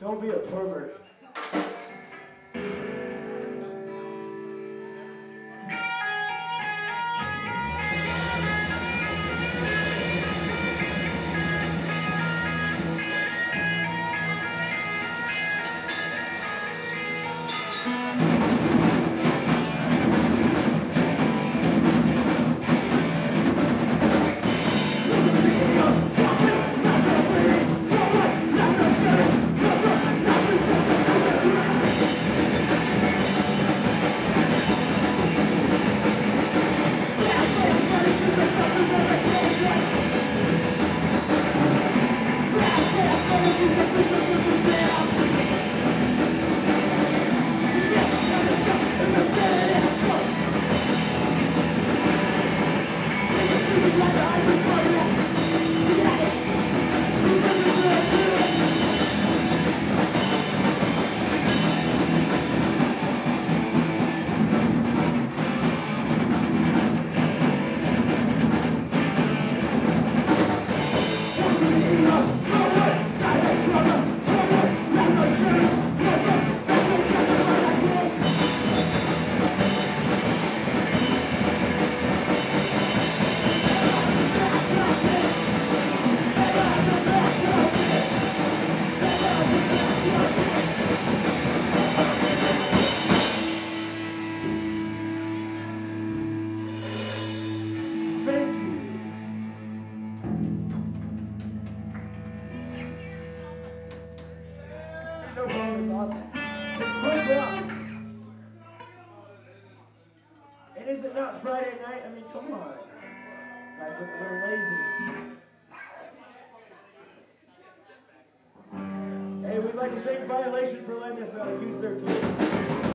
Don't be a pervert. No problem, it's awesome. It's punk rock. And is it not Friday night? I mean, come on. Guys look a little lazy. Hey, we'd like to thank Violation for letting us uh, use their gear.